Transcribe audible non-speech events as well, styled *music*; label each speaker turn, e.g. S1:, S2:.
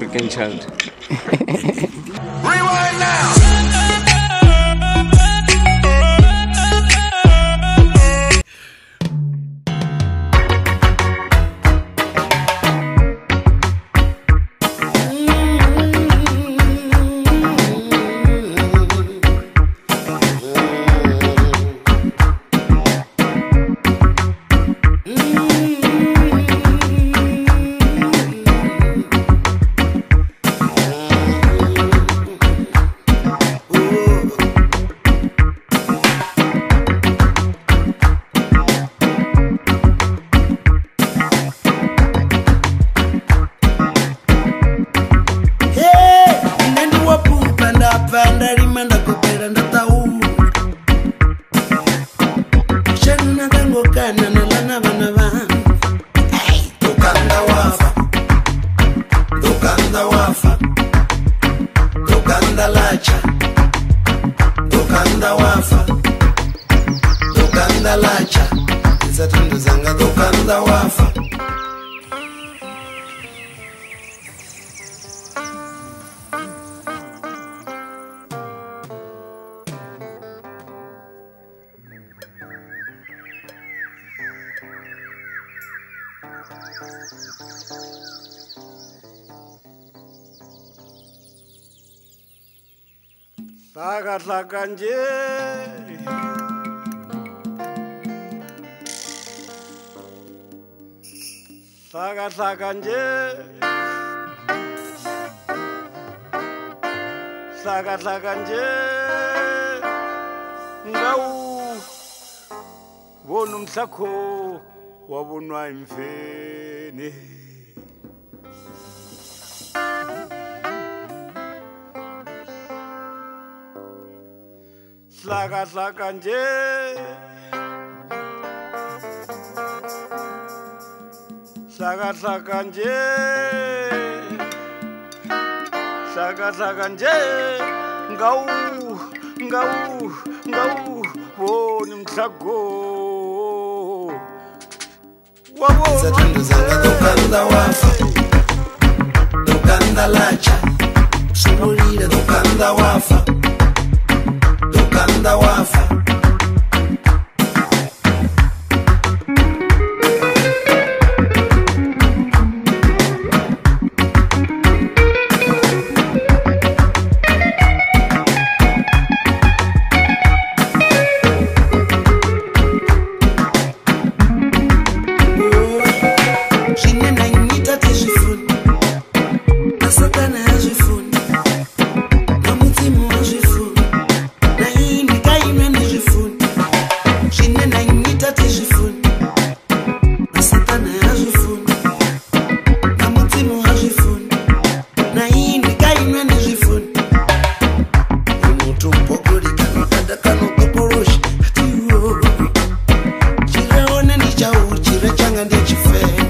S1: African child. *laughs*
S2: tokana nangana vana vangu tokanda wafa. Tokanda wafa. Tokanda lacha. Tokanda wafa. Tokanda lacha. Isatundu zanga tokanda wafa.
S3: Hlakahlaka nje hlakahlaka nje hlakahlaka nje ngawu bona umhlakho wabonwa imfene bene. Hlaka-hlaka nje. Hlaka-hlaka nje. Hlaka-hlaka nje. Ngawu, ngawu, ngawu Boni mhlago
S2: isatunduzanga dokanda wafa dokanda lacha sungulile dokanda wafa chira changa ndechifeni